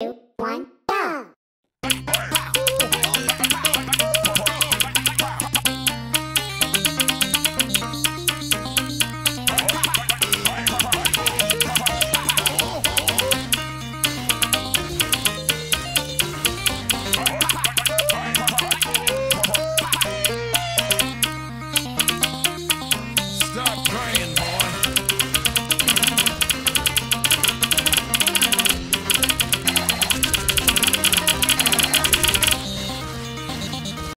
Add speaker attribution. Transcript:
Speaker 1: two, one!